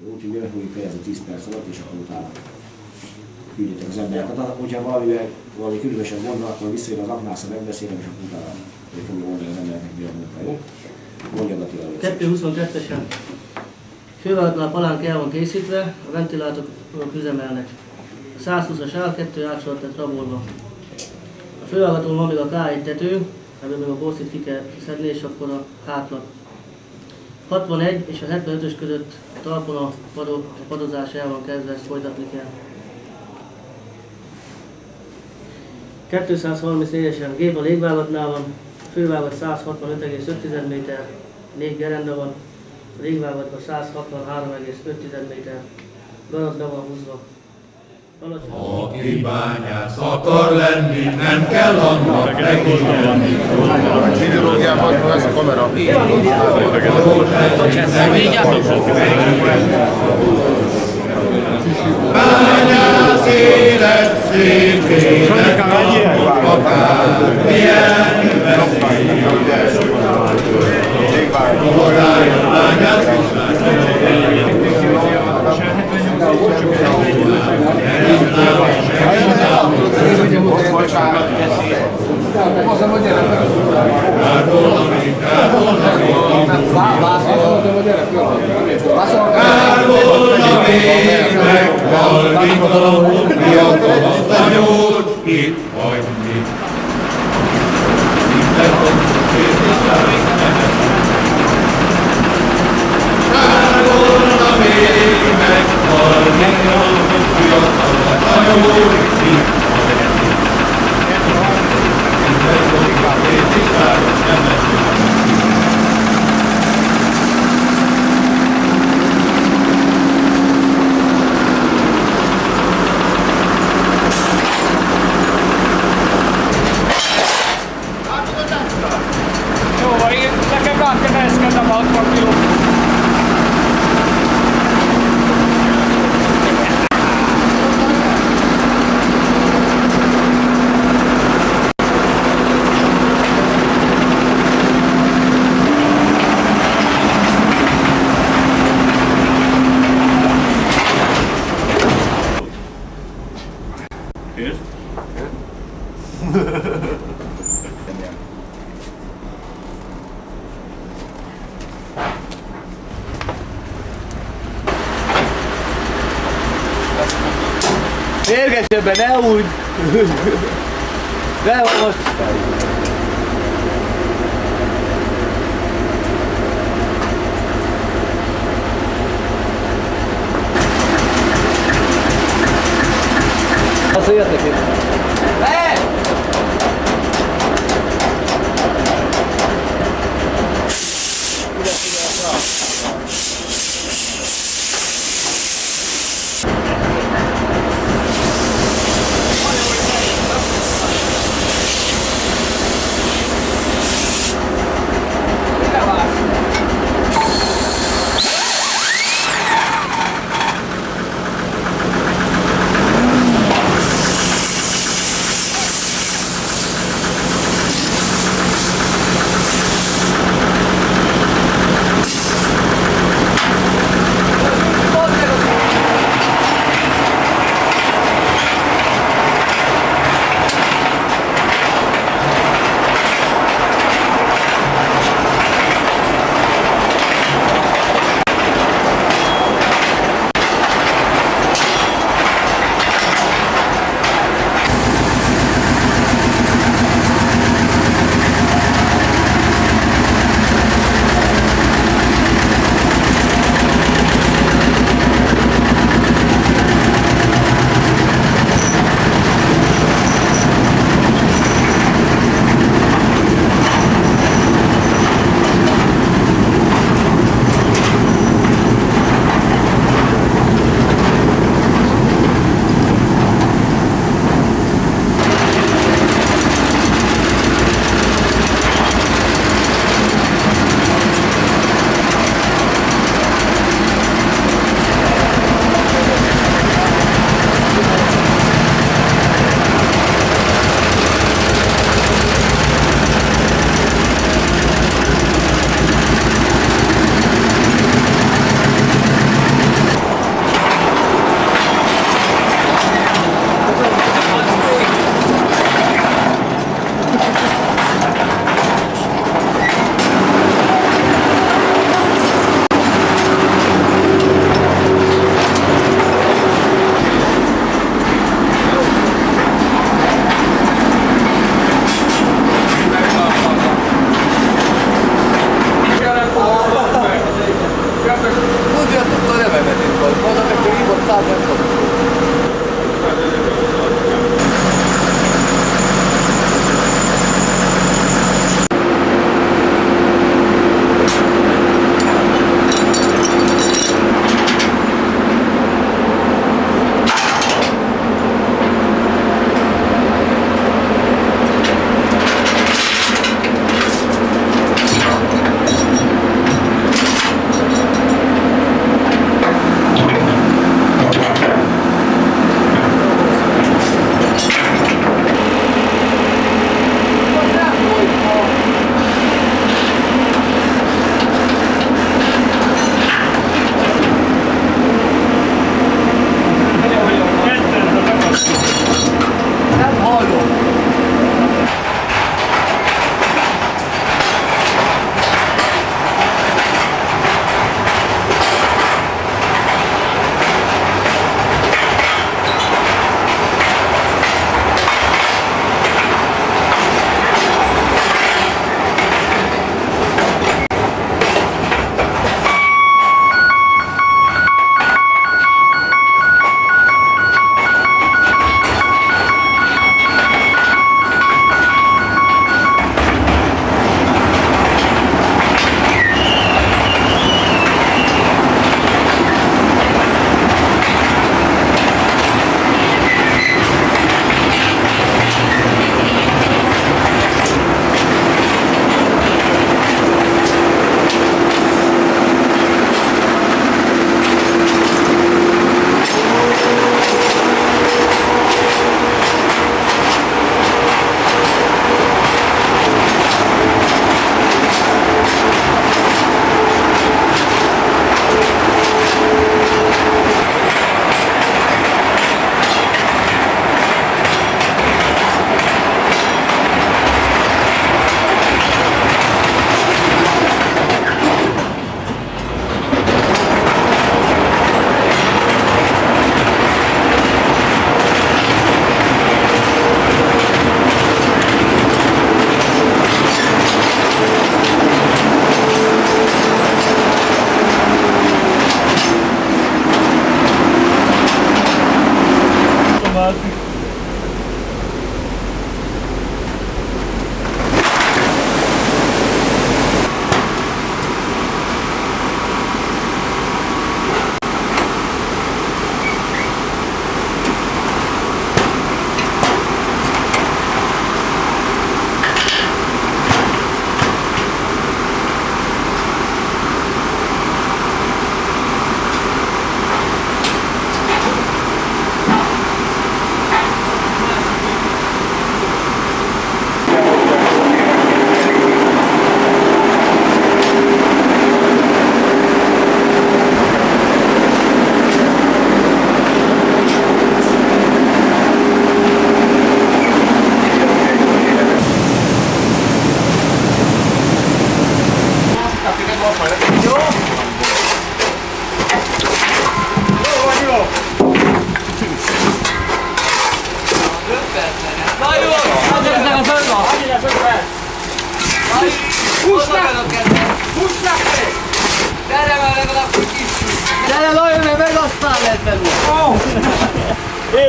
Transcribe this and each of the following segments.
Úgyhogy mi meg fogjuk fejezni 10 perc alatt, és akkor utána küldjétek az embereket. Hogyha valamivel, valami különösen mondanak, akkor visszajön az aknászra, megbeszélem, és akkor utána hogy fogja mondani az embereknek, mi a munka, jó? Mondjad a tilalmat. 222-esen. Fővállalatnál palánk el van készítve, a ventilátorok üzemelnek. A 120-as áll, kettő átsort lett rabolva. A fővállaton van még a K1 tető, ebből még a bosszit ki kell szedni, és akkor a hátnak. 61 és a 75-ös között talpon a, pado, a padozás el van kezdve, ezt folytatni kell. 234-esen gép a légvállalatnál van, a fővállalat 165,5 méter, négy gerenda van, a légvállalatban 163,5 méter, garat be van húzva. Aki bányász akar lenni, nem kell annak megindulni. Videológiában ez a kamera. Bányász élet szépének akármilyen veszélyes. Odájön bányász Kár volna még meghalni, itt hagyni. Kár volna még meghalni, fiatal asszonyod itt hagyni. Jó, van, én nekem rá kell nehezkednem a 60 kiló. Mérgesebben, ne úgy! De most... Azt jöttek itt.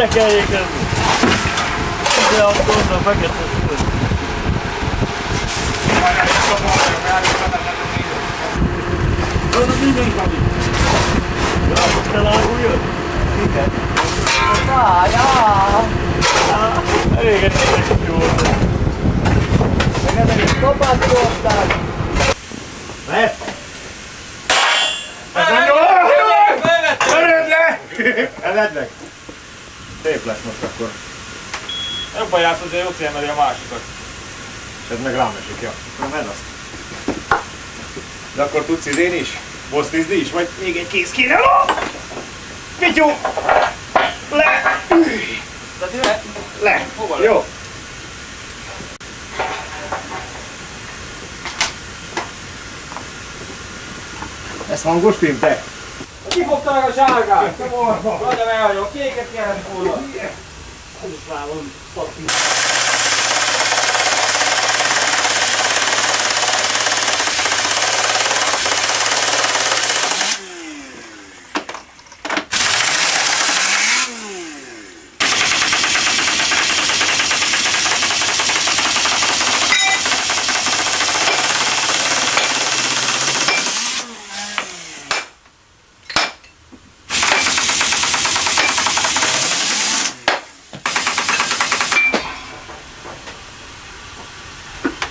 Érdekeljék ez! De a torna fekete szúr. Tudod, mi még van itt? Ja, most eláguljon? Igen. Na, já! Régen tényleg jó volt. Meg egy kapát voltál! Ez nem jó! Töröd le! Evedd meg! Szép lesz most akkor. Jobban játszod, de jó emeli a másikat. És ez meg rám esik, ja. Na, vedd azt. De akkor tudsz idén is? Bosztizni is? Vagy még egy kéz kéne? Oh! Le! Le! Jó! Ez hangos film, te? Ki fogta meg a sárgát? Nagyon elhagyom, kéket kellett volna.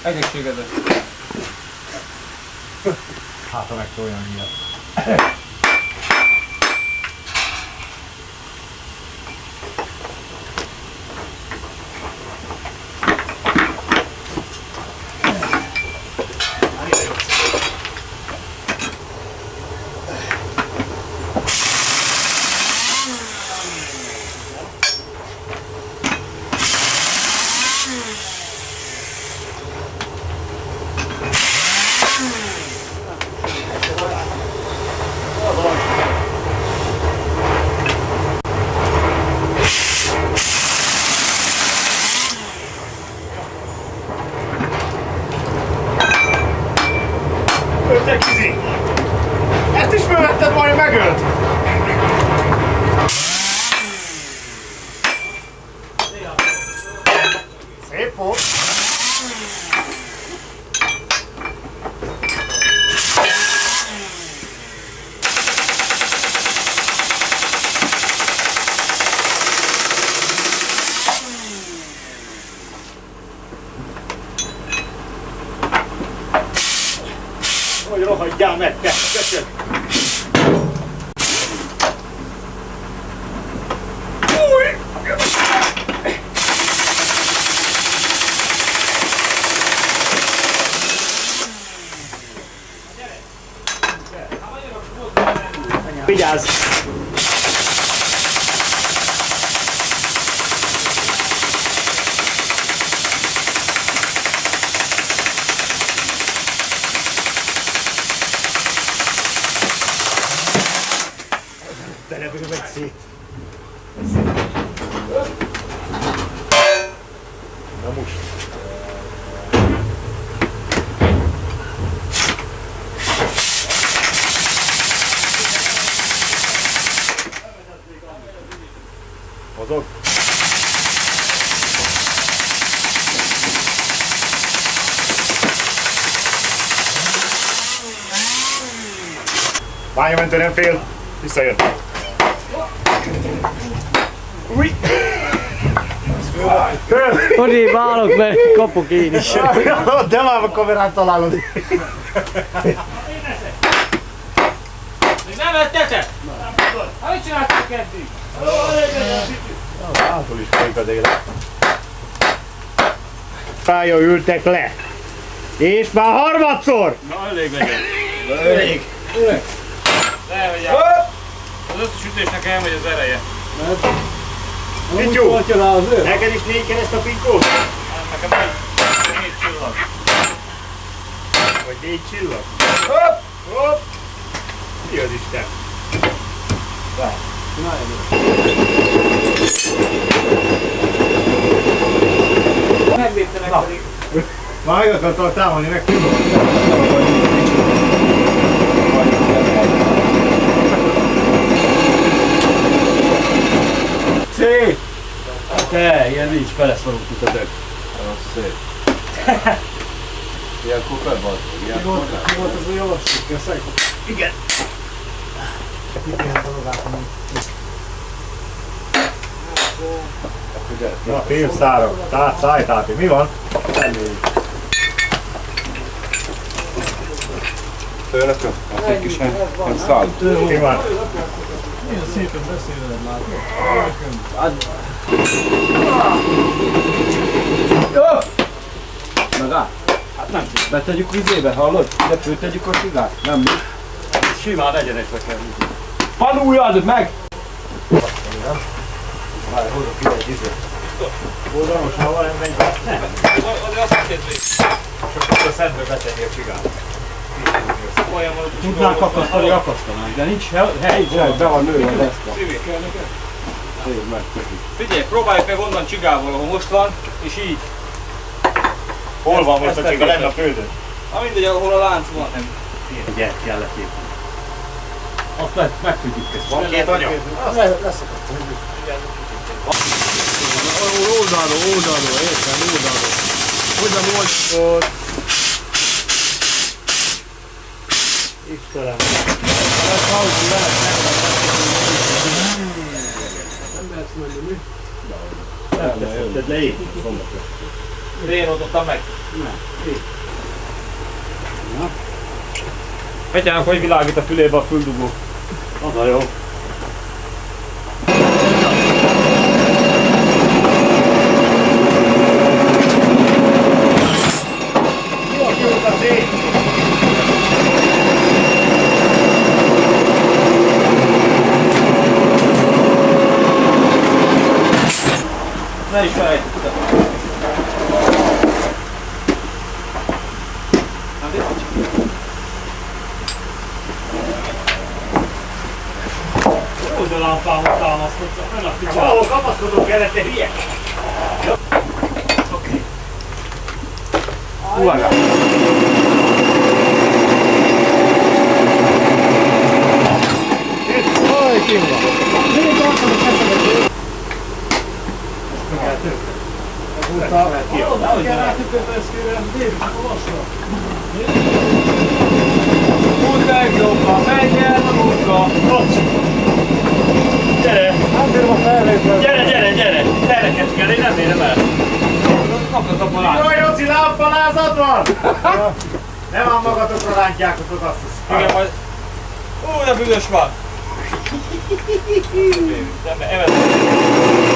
Egészségedre. Hát, ha meg olyan miatt. Obrigado. Pályamentő nem fél, visszajön. Új! Odébb állok, mert kapok én is. De már a kamerát találod. Még nem ettetek? Hát mit csináltak eddig? Hátul is folyik az élet. Pálya ültek le. És már harmadszor! Na, elég legyen. Elég. Elmegyek. Az összes ütésnek elmegy az ereje. Pityu! Neked is négy kereszt a pinkót? Hát nekem négy, négy csillag. Vagy négy csillag? Hopp! Hopp! Mi az Isten? Megvédtenek pedig. Már meg akartak támadni, meg tudom. Szép! Te, ilyen nincs, feleszorult itt a dög. Igen. Na, filmszárok, tát, szájtáti, mi van? Főnököm, hát egy kis szál. Mi van? Hát nem tudom, betegyük vizébe, hallod? De főtegyük a sigát? Nem mi? Simán egyenesbe kell húzni. Panuljad meg! Várj, hozok ide egy izet. Oldalmasával nem megy be? Nem. Azért azt hiszed, hogy Csak a szentbe betenni a csigát. Hogy Tudnánk akasztani, akasztanánk, de nincs hely. hely nincs, be van nőve a deszka. Figyelj, próbáljuk meg onnan csigával, ahol most van, és így. Hol van most a csiga? Lenne a földön. Ha mindegy, ahol a lánc van. Egyet kell lepépni. Azt meg, meg tudjuk ezt. Van két anya? Oldalról, oldalról, értem, oldalról. Hogyan old... Istenem. Nem lesz menni, mi? Tetted le így. De én oldottam meg. Petyának hogy világít a fülébe a füldugó. Az a jó. Ne is felejtettem. Oldalámpámot támaszkodsz, fel a picsába. Valahol kapaszkodok el, te hülye! Oké. Uvaga! Úgy megjobban, menj el a munka! Gyere! Nem bírom a felvétel. Gyere, gyere, gyere! Tereket kell, én nem érem el. Kapnak a palát. Jó, Jóci, lámpalázat van! Nem ám magatokra rántjátok azt hiszem. Igen, majd... Ú, de büdös van! Nem, evet. Elmondtak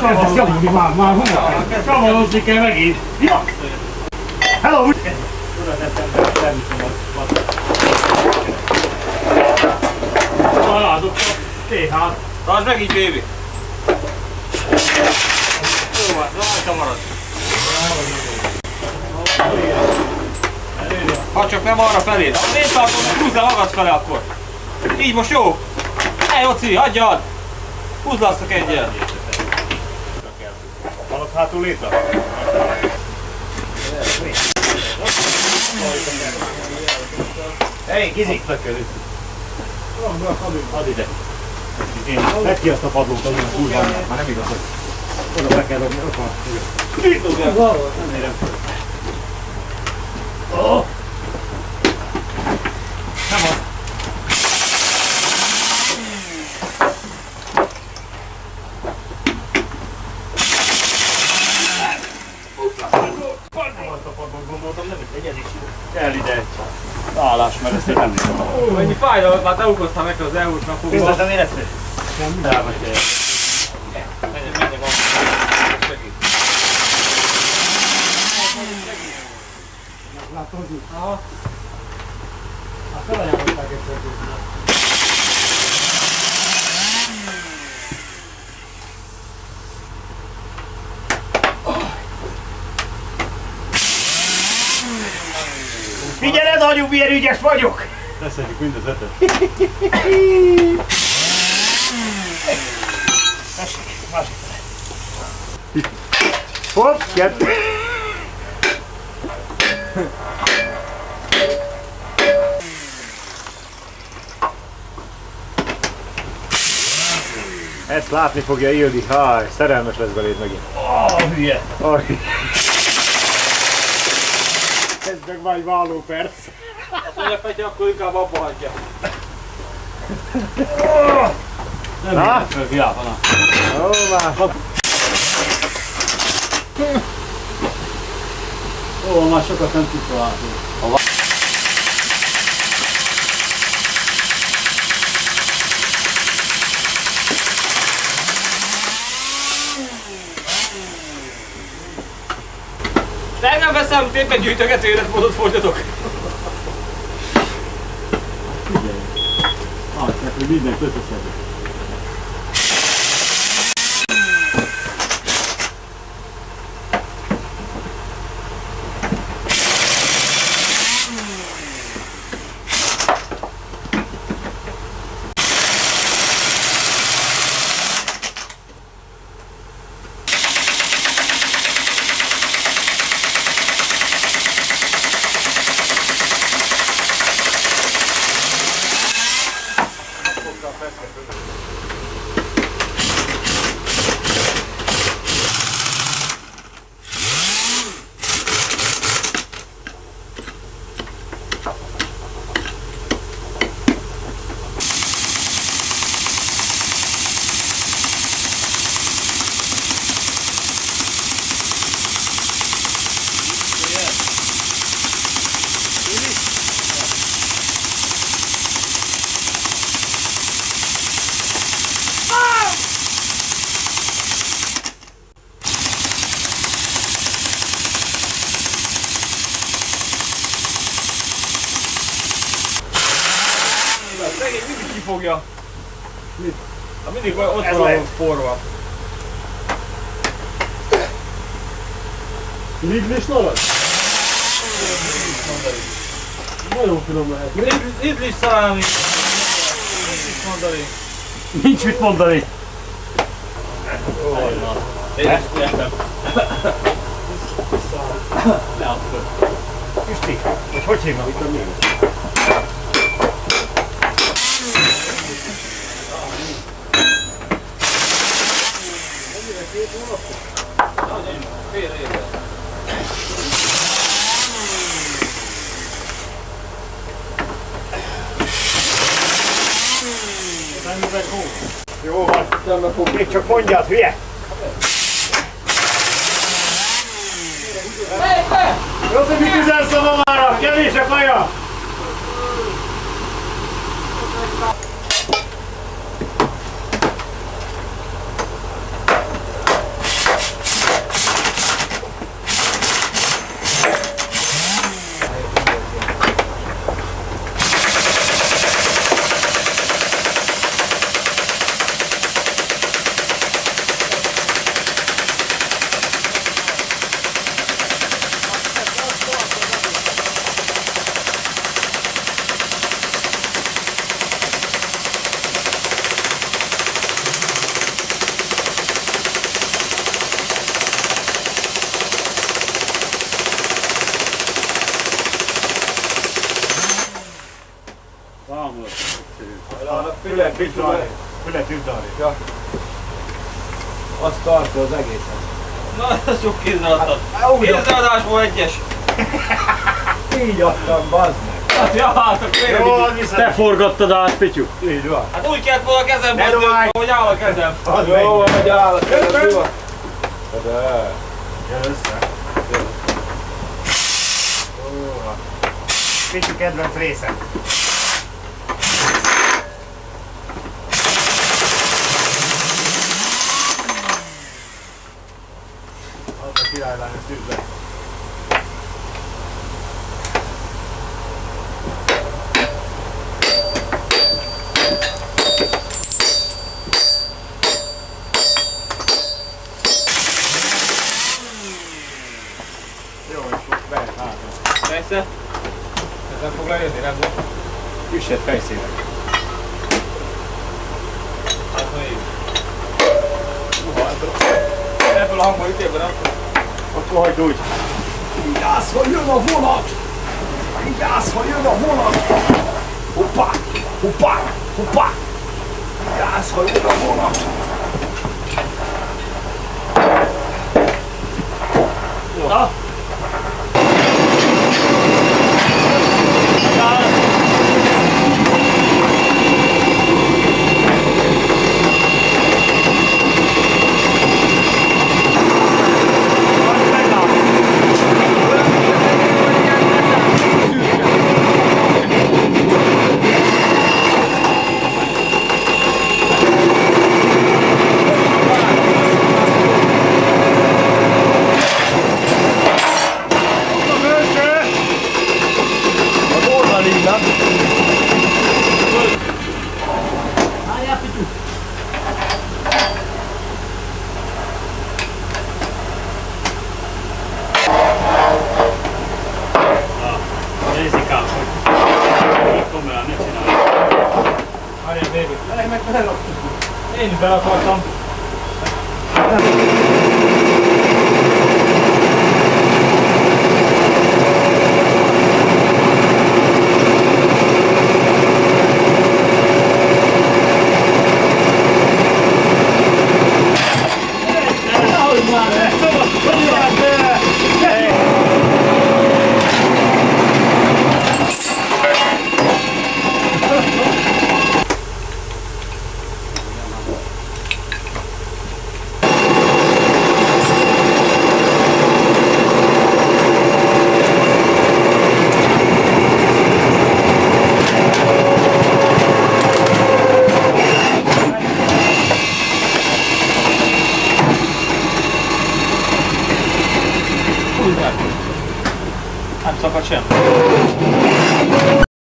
kezdesz javulni, már, már honnan? Csavalozni kell megint! Ja! Hello! Találtok a TH-t. Tartsd meg így, baby! Jó, rajta marad. Ha csak nem arra felé. Ha én tartom, húzd le magad fele akkor. Így most jó? Ne, Joci, hagyjad! Húzd le azt a kengyel. Hátul létre? Hey, kizi! Add ide. Vedd ki azt a padlót, azon a kurva. Már nem igaz, hogy oda be kell dobni, ott van. Mit dobjál? Nem az. Kell ide egy állás, mert ezt én nem fájdalmat már te okoztál meg az EU-s napokban. Biztosan érezted? Elmegy el. Menj, menj, van. Segít. Aha. Hát felajánlották egyszer. Figyeled, anyu, milyen ügyes vagyok! Leszedjük mind az ötöt. Hopp, kettő. Ezt látni fogja Ildi, háj, szerelmes lesz beléd megint. Oh, hülye. Aj. Ez meg vagy váló perc. Azt mondja Petya, akkor inkább abba hagyja. Nem Na? Föl, hiába, na. Ó, már. Ó, már sokat nem tudsz látni. Nem veszem, tépet gyűjtögető életmódot folytatok. Hát, hogy mindent összeszedek. Fogja. Hát mindig ott Ez van forva. Lidlis nalagy? Nagyon finom lehet. Itt is szalámi. Itt is mandarin. Nincs mit mondani. Én is értem. Pisti, hogy hogy hívnak? Fél éve. Jó van. Még csak mondjad, hülye! Jó, hogy mit üzensz a mamára? Kevés a kaja! Füle, füle, füle tűzdári. Azt tartja az egészet. Na, ez sok kézre adtad. Úgy Kézreadásból egyes. így adtam, bazd meg. Hát, ja, hát akkor. Te forgattad át, Pityu. Így van. Hát úgy kellett volna a kezembe hogy áll a kezem. Az Jó hogy áll a? De. Jön össze. Pisti kedvenc része.